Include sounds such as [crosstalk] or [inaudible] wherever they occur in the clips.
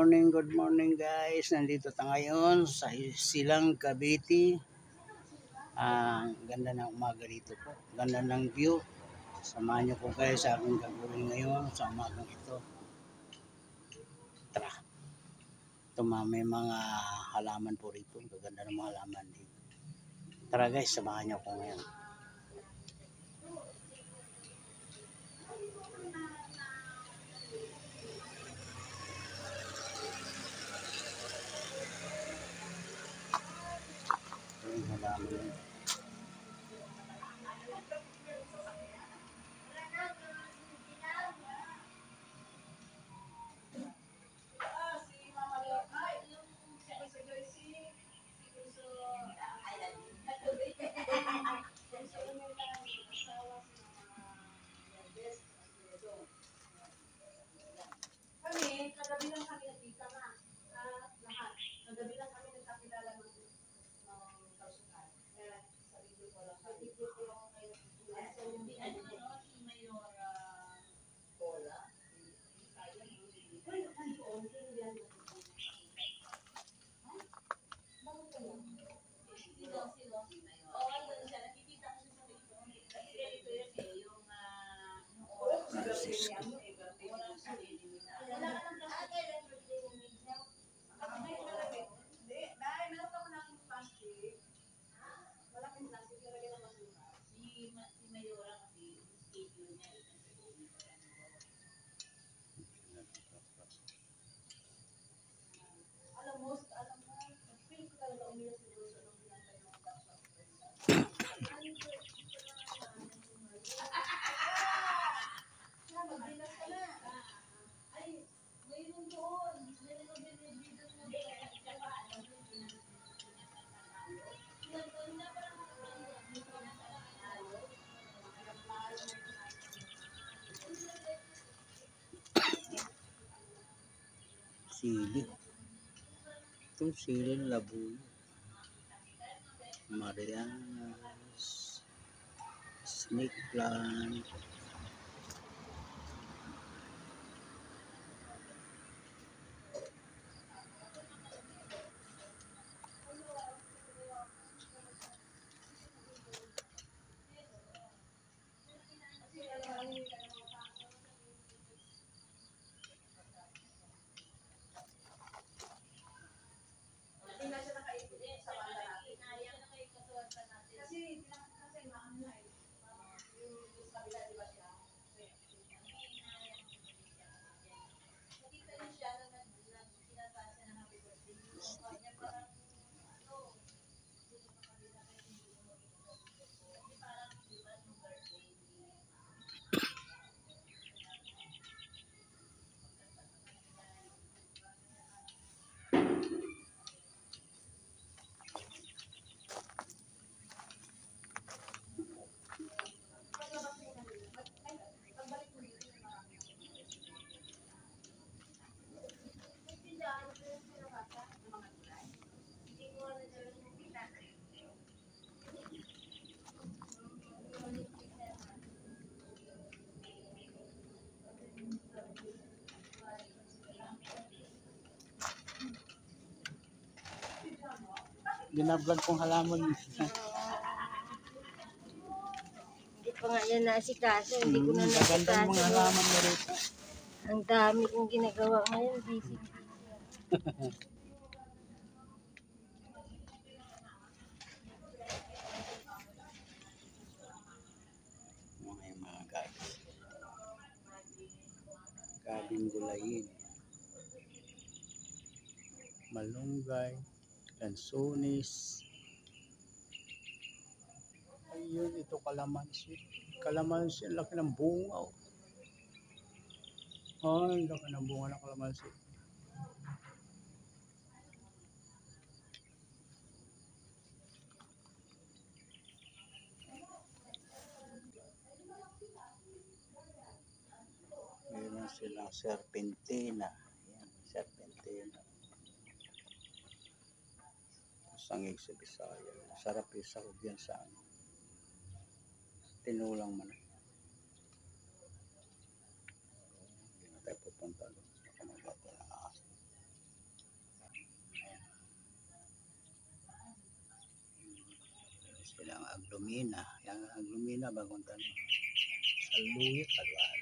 morning, good morning guys. Nandito tayo ngayon sa Silang Cavite. Ang ganda ng umaga dito po. Ganda ng view. Samahan niyo po kayo sa aking gagawin ngayon sa umagang ito. Tara. Ito ma, may mga halaman po rito. Ang ganda ng mga halaman dito. Tara guys, samahan niyo po ngayon. 是。Sili. Ito sili labuyo. Marianas. Snake plant. Hindi na siya nakaipit sa banda natin. Kasi, kasi maano na eh. Ah, Yung yung sa kabila, di ba siya? Nakita niyo siya na nagsinasa siya ng happy birthday. Sabi niya parang, ano, Kasi parang, di ba, yung birthday ni Binablog kong halaman. Hindi pa nga yan nasikaso, hindi ko na Mm, Gaganda ng mga nasikaso. halaman mo rito. Ang dami kong ginagawa ngayon, busy. Mga mga guys. Gabing gulayin. Malunggay. Lansones. Ayun, ito kalamansi. Kalamansi, laki ng bunga. Oh. Ay, ang laki ng bunga ng kalamansi. Meron silang serpentina. Ayan, serpentina. sangig sa Bisaya. Sarap yung sahog yan sa ano. Tinulang man. Hindi na tayo pupunta doon. Baka ang aglumina. Yan ang aglumina bagong tanong. Sa luyo.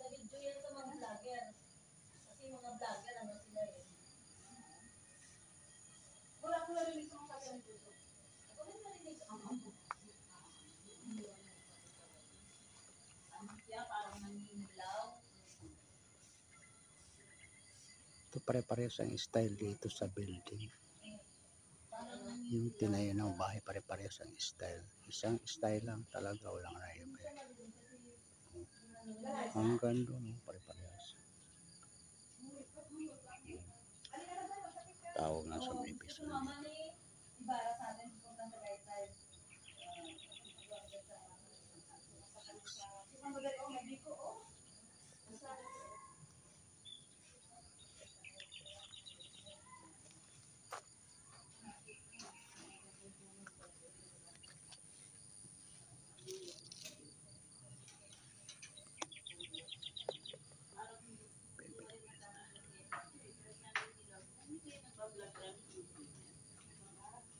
Sa video yan sa mga vlogger. Kasi mga vlogger, ano sila eh. Wala ko narinig sa mga sabi ng puso. Ako rin narinig sa mga Ano siya, parang nangingilaw. Ito pare-parehas ang style dito sa building. Yung tinayo ng bahay pare-parehas ang style. Isang style lang talaga walang raya Ang ganda no, pare-parehas. Tawag na sa may piso. mama ni Ibarra sa atin kung kang Tagaytay. Si Mama Gal, oh, may biko, oh. Fire.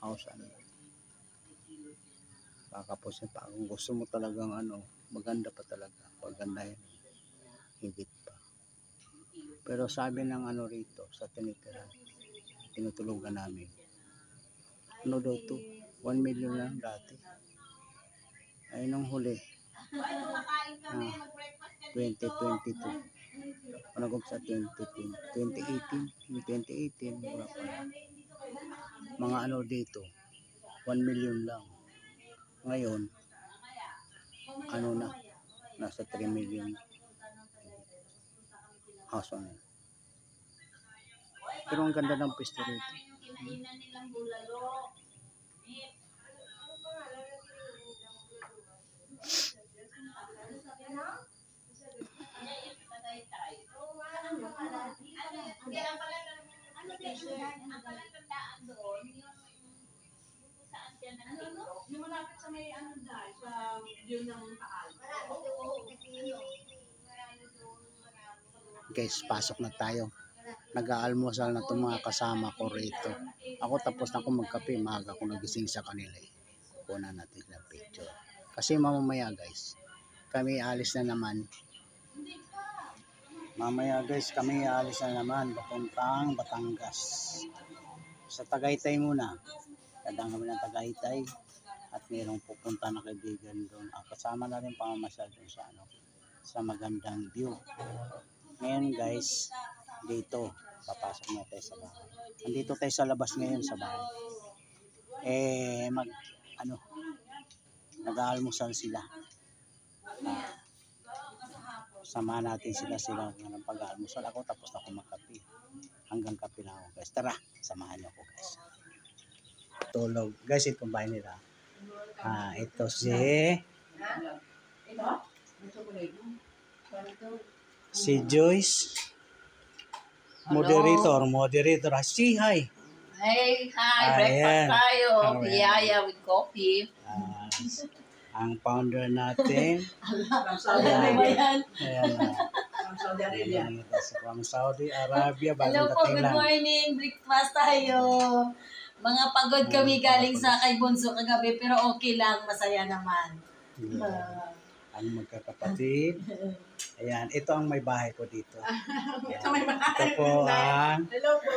House ano. Baka po siya pa. Kung gusto mo talagang ano, maganda pa talaga. Pagandahin. Higit pa. Pero sabi ng ano rito, sa tinitira, tinutulugan namin. Ano daw to? 1 million lang dati. Ay nung huli, ah, 2022. Ano kung sa 2018, 2018, yung 2018, wala pa. Mga ano dito, 1 million lang. Ngayon, ano na, nasa 3 million. House on. Pero ang ganda ng pwesto rito. Hindi, ang ang pala tandaan doon, kung saan siya nagtito. Yung malapit sa may ano dahil, sa view ng taal. Guys, pasok na tayo. Nag-aalmusal na itong mga kasama ko rito. Ako tapos na ako magkape. Maaga ako nagising sa kanila. Eh. Kukunan natin ng picture. Kasi mamamaya guys, kami alis na naman. Mamaya guys, kami alis na naman. Papuntang Batangas. Sa Tagaytay muna. Kadang kami ng Tagaytay. At mayroong pupunta na kaibigan doon. Ah, kasama na rin pamamasyal doon sa ano sa magandang view. Ngayon guys, dito, papasok na tayo sa bahay. Andito tayo sa labas ngayon sa bahay. Eh, mag, ano, nag-aalmusal sila. Ah, sama natin sila sila ng pag-aalmusal. Ako tapos ako magkape. Hanggang kape na ako guys. Tara, samahan niyo ako guys. Tulog. Guys, itong bahay nila. Ah, ito si si Joyce. Moderator, moderator. Ah, Si hi. Hey, hi, Ayan. breakfast tayo. Biyaya with coffee. Ah, ang founder natin. [laughs] Saudi Ayan. Ayan. [laughs] From Saudi Arabia. Ayan, From Saudi Arabia. Hello po, good morning. Breakfast tayo. Mga pagod kami galing sa kay Bunso kagabi pero okay lang, masaya naman. Yeah. Ah, ang magkakapatid. [laughs] Ayan, ito ang may bahay ko dito. Ito may Ito po ang Hello po.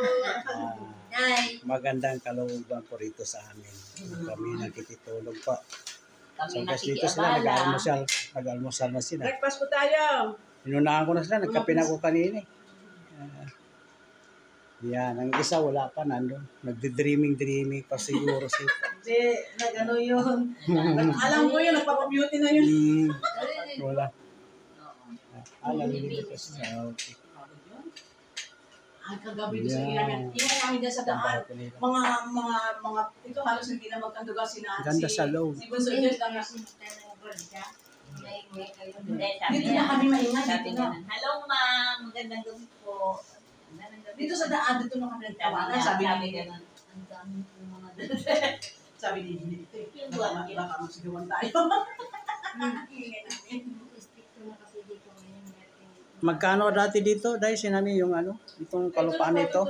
Nay, magandang kalooban po rito sa amin. Kami nakikitulog po. Guys, dito sila, nag-almusal, nag-almusal na sila. Breakfast po tayo. Inunahan ko na sila, nagkape na ako kanina. eh. Ah, yan, ang isa wala pa nandun. Nagde-dreaming-dreaming pa siguro si [laughs] Hindi, nag-ano yun. [laughs] Alam ko yun, nagpapabeauty na yun. Hmm, wala. Oo. Ah, nalilito ko siya. Okay. Ang kagabi doon sa ilagan. Iwan namin dyan sa Ang daan. Mga, mga, mga, ito halos hindi na magkanduga si na. Ganda sa loob. Si Bunso Diyos lang. Dito na kami maingat. Dito na. hello ma'am, magandang gabi po. Dito po." sa daan, dito na kami Sabi nagtawanan. Sabi ni niya, ang dami po mga Sabi ni Dito. Baka, magsigawan tayo. Hingin namin. Stricto na kasi dito ngayon. Magkano dati dito? Dahil sinabi yung ano, itong kalupaan nito.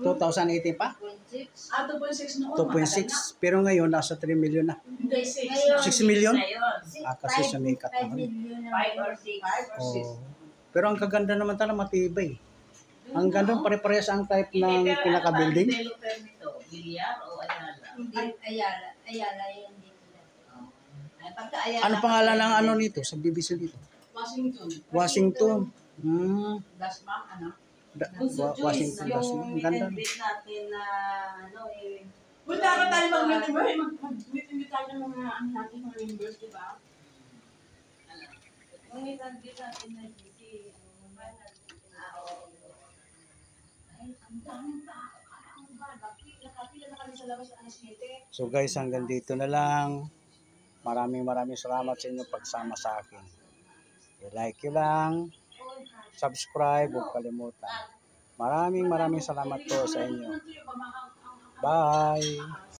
2018 pa? 2.6. Ah, 2.6 noon. matagal na. 2.6. Pero ngayon, nasa 3 million na. Hindi, 6. Ngayon, 6 million? Ah, kasi sumikat 5 naman. million na. Five or six. 5 or 6. Oh. Pero ang kaganda naman talaga matibay. Ang ganda, pare-parehas ang type ng pinaka-building. Ano o Ayala? Hindi, Ayala. Ayala yan dito. Oo. Ay, pagka Ayala. Ano pangalan ng ano nito? Subdivision dito? Washington. Washington. Hmm. Das ma'am, ano? Da, Wa- Washington. yung Washington. Ang ganda. minenbit natin na ano eh. Punta ka tayo mag-meet and mag- mag-meet tayo ng mga ano natin, mga members, di ba? Yung minenbit natin na GC. Ah, 7. So guys, hanggang dito na lang. Maraming maraming salamat sa inyong pagsama sa akin. I-like lang. Subscribe, huwag kalimutan. Maraming maraming salamat po sa inyo. Bye!